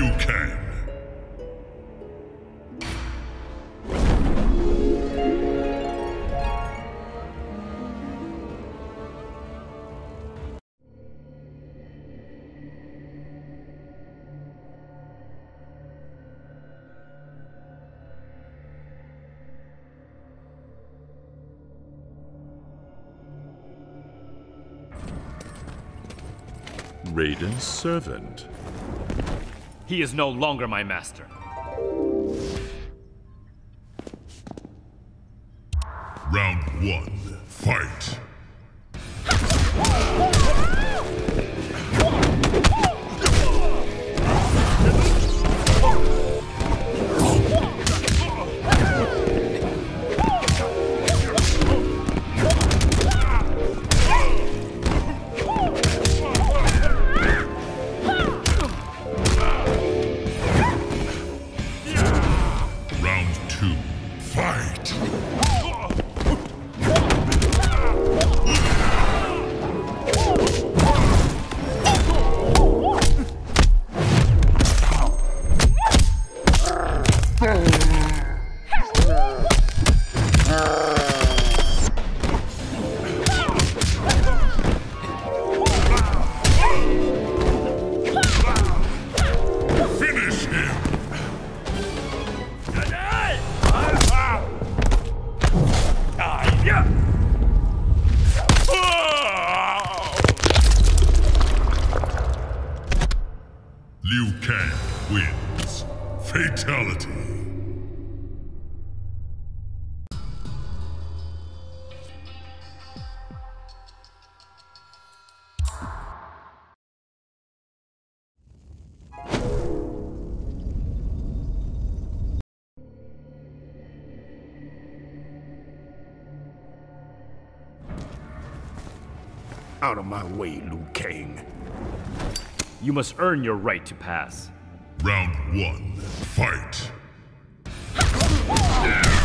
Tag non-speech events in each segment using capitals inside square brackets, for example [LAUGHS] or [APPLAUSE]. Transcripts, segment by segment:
Liu Kang. Raiden's servant. He is no longer my master. Round one, Liu Kang wins. Fatality. Out of my way, Liu Kang. You must earn your right to pass. Round one, fight. [LAUGHS]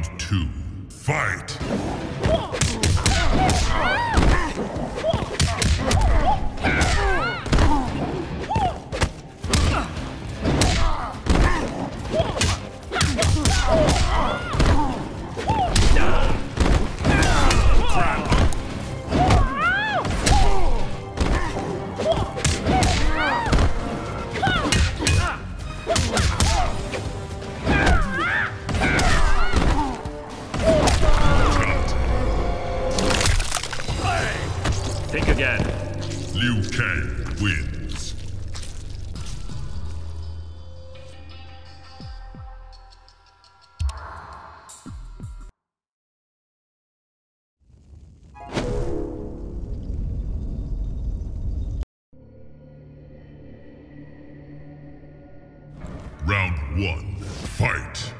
Round two, fight. One, fight.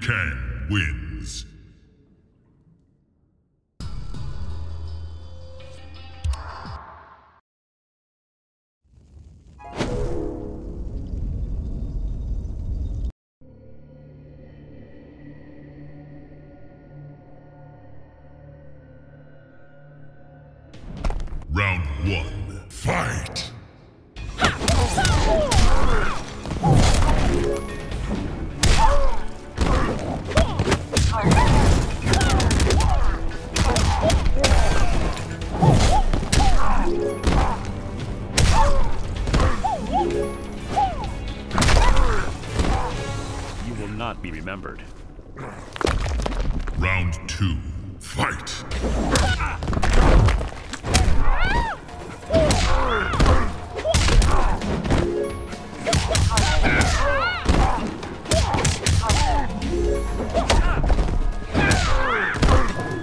Kang wins. Round one, fight! Will not be remembered. Round two, fight!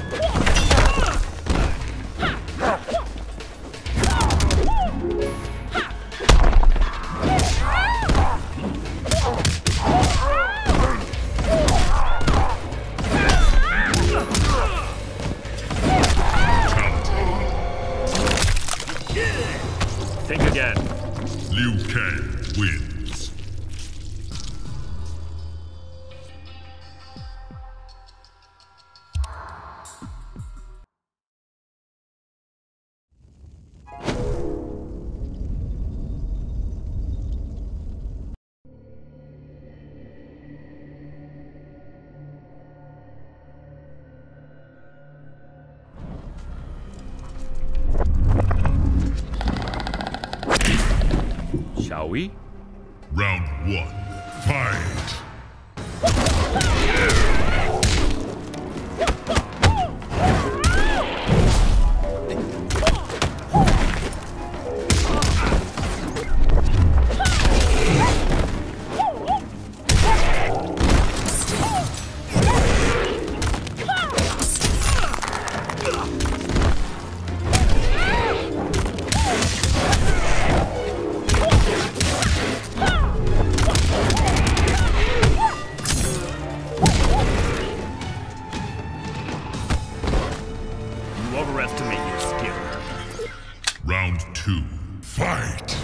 Think [LAUGHS] we? Round two, fight!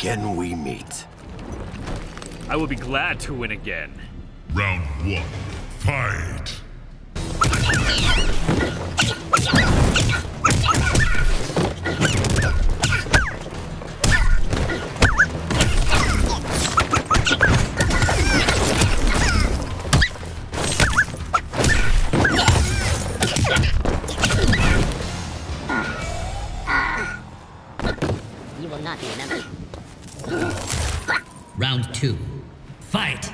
Again we meet. I will be glad to win again. Round one, fight! [LAUGHS] Fight!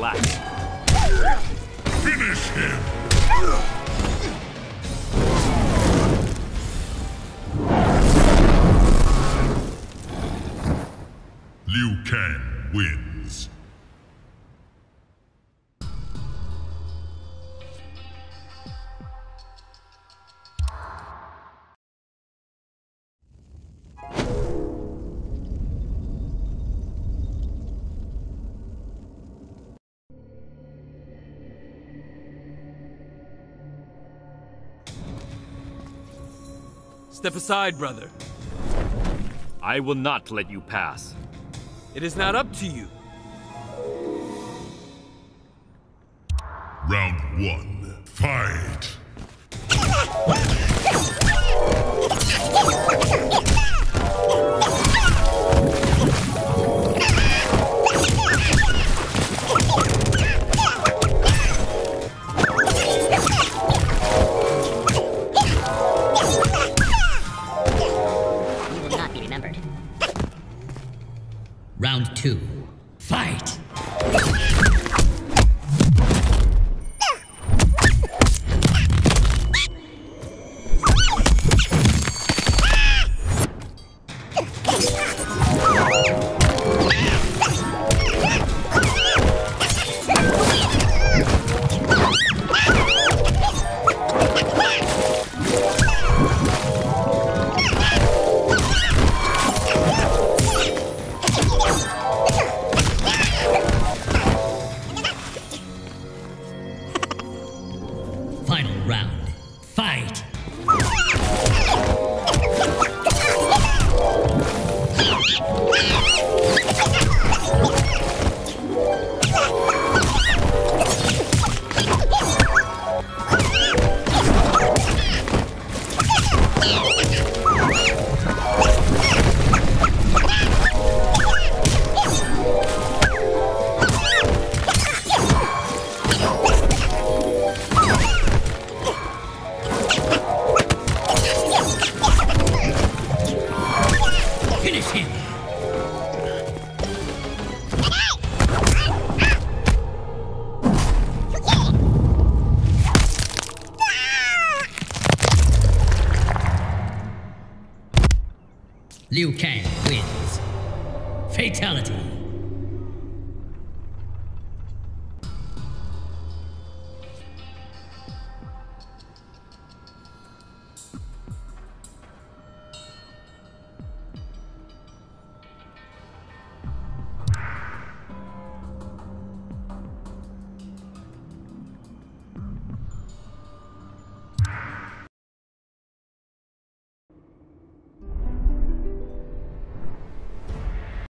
Lacking. Finish him. Liu Kang. Step aside, brother. I will not let you pass. It is not up to you. Round one. Fight. Final round. Fight! [LAUGHS]